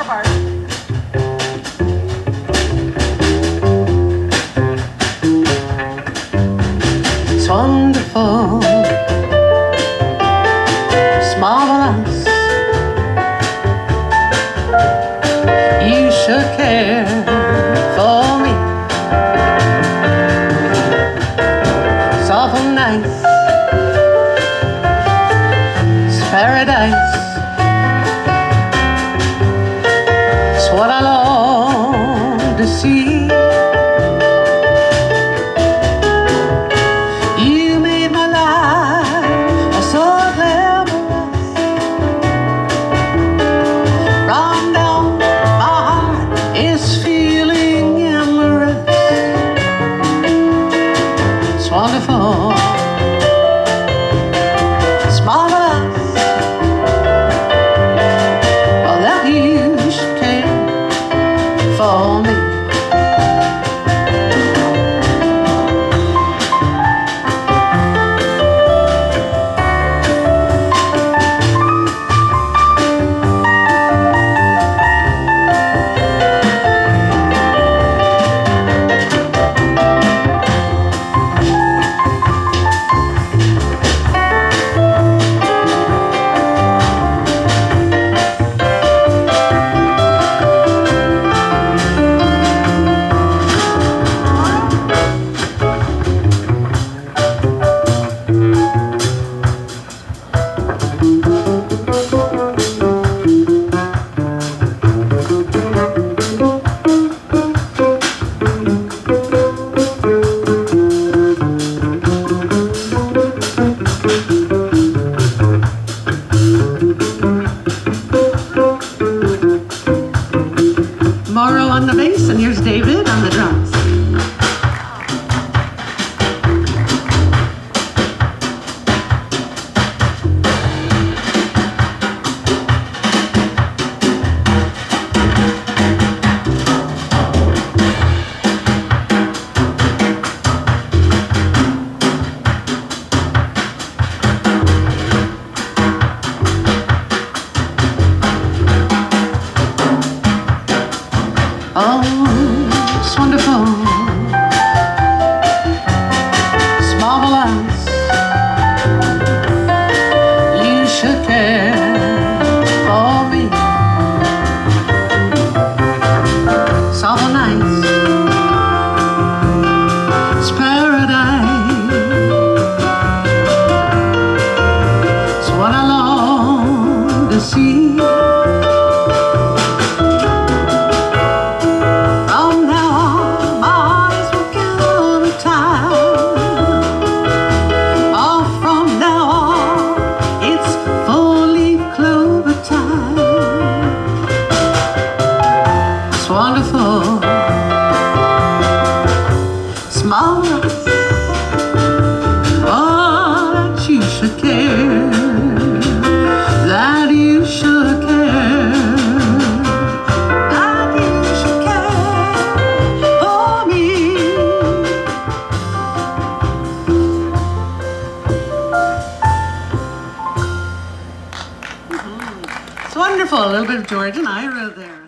more bars. It's wonderful. It's marvelous. You should care for me. It's nice. It's paradise. Oh, it's wonderful. It's marvelous. You should care for me. It's all nice. It's paradise. It's what I long to see. Oh, that you should care. That you should care. That you should care for me. It's wonderful. A little bit of George and Ira there.